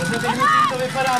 Protože teď to vypadá